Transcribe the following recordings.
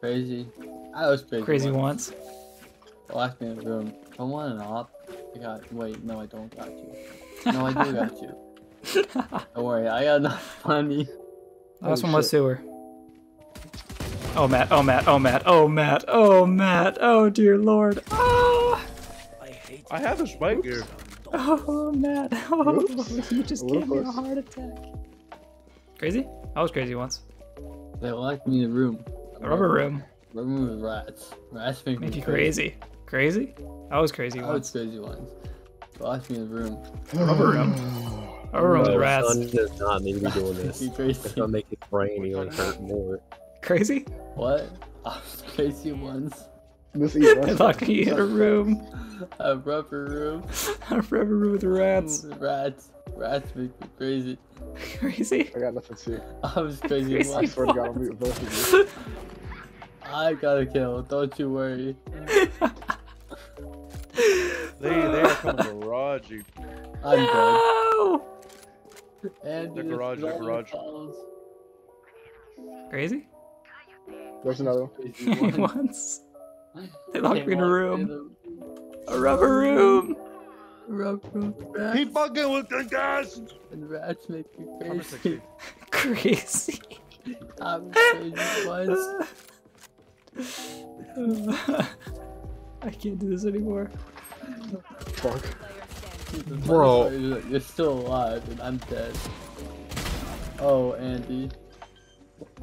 Crazy. I was crazy. Crazy once. Locked me in the room. I want an op. I got. Wait, no, I don't got you. No, I do got you. Don't worry, I got enough money. Last Oh, one was shit. sewer. Oh Matt, oh Matt, oh Matt, oh Matt, oh Matt, oh dear lord. Oh, I hate I have a spike here. oh Matt, oh, Oops. you just gave me a heart attack. Crazy? I was crazy once. They locked me in the room. A rubber room. Rubber Room with rats. Rats make Make me you crazy. Crazy? I was crazy I was once. crazy once. They locked me in the room. Rubber room. Rubber room with rats. son does not need to be doing this. You It's crazy. gonna make his brain even hurt more. Crazy? What? I was crazy once. This They locked me in a room. A rubber room. A rubber room with rats. Rats. Rats make me crazy. Crazy? I got nothing to see. I was crazy Crazy. I once. swear to God, I'll mute both of you. I got a kill. Don't you worry. They they are coming to garage you. I'm dead. No! And The garage, the garage. Crazy? There's another one. Crazy once. once. They locked me in a room. A rubber room. A Rubber room. He fucking with the gas. And rats make you crazy. Crazy. I'm crazy once. I can't do this anymore. Fuck. Bro. You're still alive and I'm dead. Oh, Andy.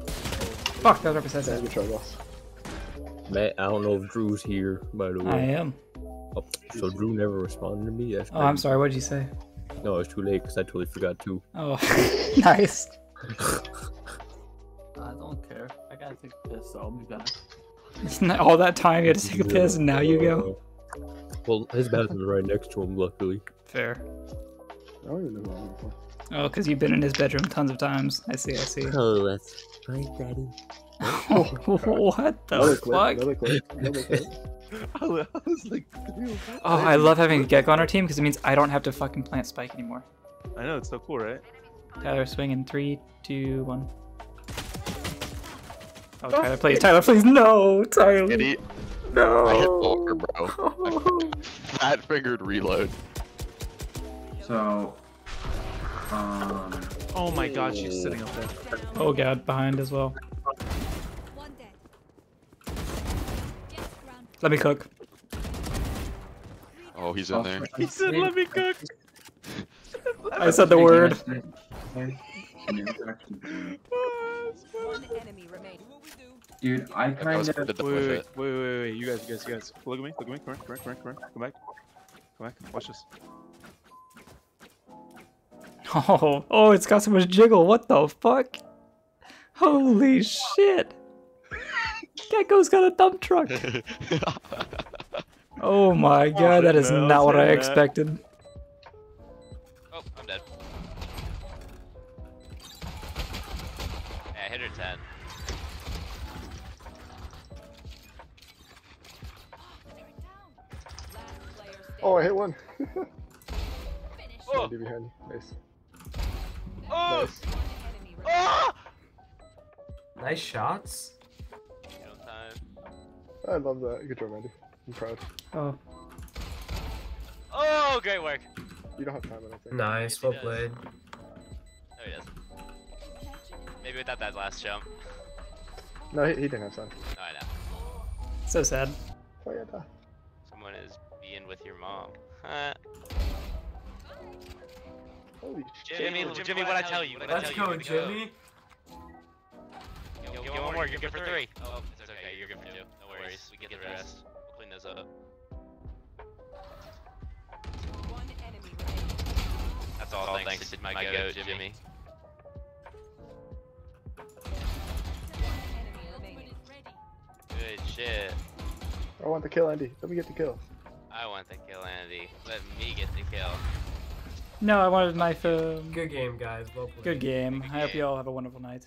Fuck, that represents Yeah, representative. good try. Matt, I don't know if Drew's here, by the way. I am. Oh, so Drew never responded to me? That's Oh, I'm sorry. What did you say? No, it's too late because I totally forgot too. Oh, nice. I don't care. I gotta take a piss, so I'll be back. It's not all that time you had to take a piss and now you go. Well, his bathroom's right next to him, luckily. Fair. I don't even know who I'm for. Oh, because you've been in his bedroom tons of times. I see. I see. Oh, that's right, Daddy. oh, what the Another clip, fuck? another clip, another clip. I was like, dude. Oh, I love having a Gekko on our team because it means I don't have to fucking plant Spike anymore. I know it's so cool, right? Tyler, swing in three, two, one. Oh, Tyler, please, Tyler, please, no, Tyler, Idiot. I hit no. four, bro. Fat fingered reload. So, um, Oh my god, she's sitting up there. Oh god, behind as well. One dead. Yes, ground. Let me cook. Oh, he's in there. He said, "Let me cook." I said the word. One enemy remaining. Dude, I I kind of. Wait, wait, wait, wait, wait, wait, you guys, you guys, you guys. Look at me, look at me. Come here, come here, come here, come here. Come back. Come back. Watch this. Oh, oh, it's got so much jiggle. What the fuck? Holy shit! Gekko's got a dump truck. Oh my god, that is not what I say that. expected. Oh, I'm dead. Yeah, I hit her 10. Last player standing. Oh, I hit one. Oh. Behind you. Nice. Oh! Nice. One enemy remaining. Nice shots. Hit on time. I love that. Good job, Andy. I'm proud. Oh, Oh, great work. You don't have time, I don't think. Nice, well played. There he is. Maybe without that last jump. No, he, he didn't have time. No, I know. so sad. Oh, yeah, da. Someone is being with your mom. Huh? Holy shit. Jimmy, Jimmy, what I tell you? What I Let's tell you? go, Jimmy. Yo, get one more. You're good for three. Oh, two. No worries. We get the rest. We'll clean those up. One enemy. That's all thanks to my goat, Jimmy. Enemy remaining. Good shit. I want the kill, Andy. Let me get the kill. I want the kill, Andy. Let me get the kill. No, I wanted to knife him. Good um, game, guys. Well. Good game. I hope you all have a wonderful night.